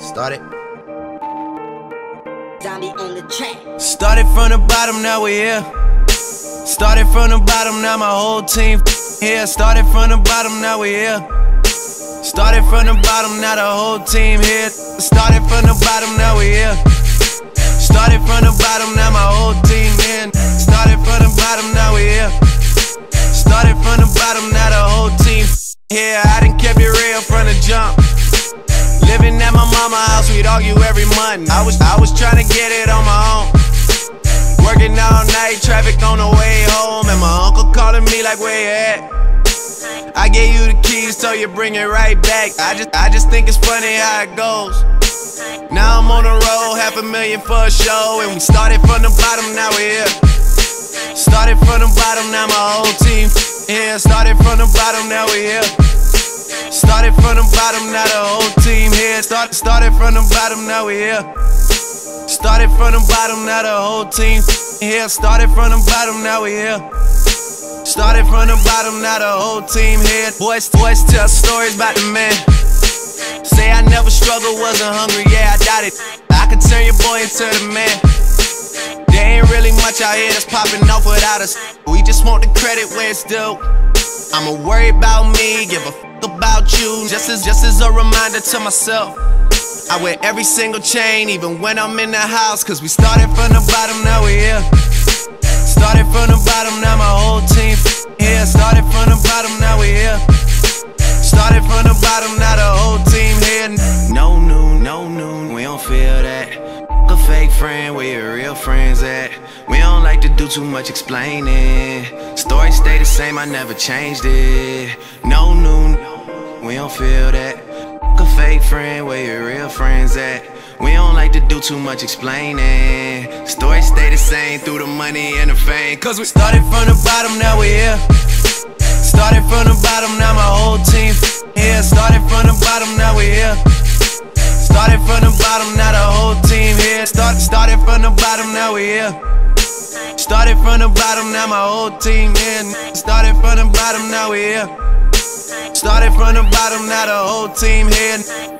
Started. Zombie on the track. Started from the bottom, now we're here. Started from the bottom, now my whole team here. Started from the bottom, now we're here. Started from the bottom, now the whole team here. Started from the bottom, now we're here. Started from the bottom, now my whole team in. Started from the bottom, now we here. Started from the bottom, now the whole team here. I done kept it real from the jump. We'd argue every month. I was I was trying to get it on my own. Working all night, traffic on the way home, and my uncle calling me like, where you at? I gave you the keys, so you bring it right back. I just I just think it's funny how it goes. Now I'm on the road, half a million for a show, and we started from the bottom, now we're here. Started from the bottom, now my whole team here. Started from the bottom, now we're here. Started from the bottom, now the whole. Start, started from the bottom, now we here. Started from the bottom, now the whole team here. Started from the bottom, now we here. Started from the bottom, now the whole team here. Boys, boys tell stories about the man. Say I never struggled, wasn't hungry, yeah, I doubt it. I could turn your boy into the man. There ain't really much out here that's popping off without us. We just want the credit where it's due. I'ma worry about me, give a fuck about you. Just as just as a reminder to myself. I wear every single chain, even when I'm in the house. Cause we started from the bottom, now we here. Started from the bottom, now my whole team here. Started from the bottom, now we here. Started from the bottom, now the whole team here. No noon, no noon, we don't feel that. A fake friend, where your real friends at? We don't like to do too much explaining. Story stay the same, I never changed it. No noon, we don't feel that. Fake friend, where your real friends at? We don't like to do too much explaining. Story stay the same through the money and the fame. Cause we started from the bottom, now we here. Started from the bottom, now my whole team here. Started from the bottom, now we here. Started from the bottom, now the whole team here. Start, started from the bottom, now we here. Started from the bottom, now my whole team here. Started from the bottom, now we here. Started from the bottom, now the whole team here.